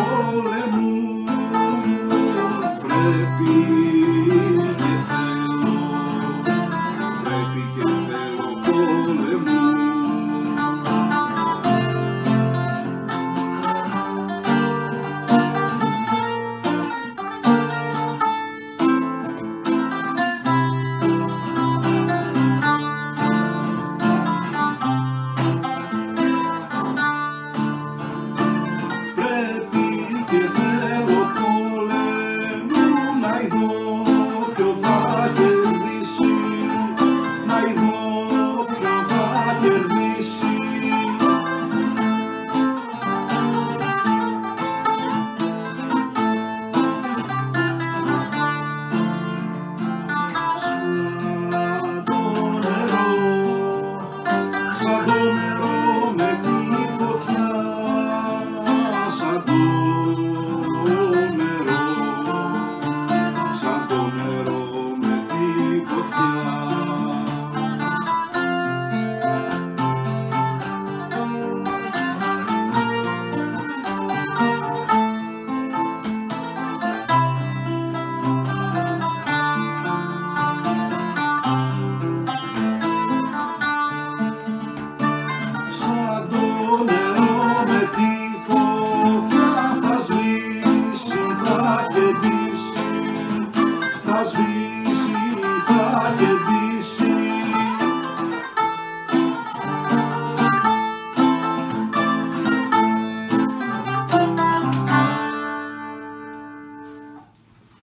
aleluia. Oh.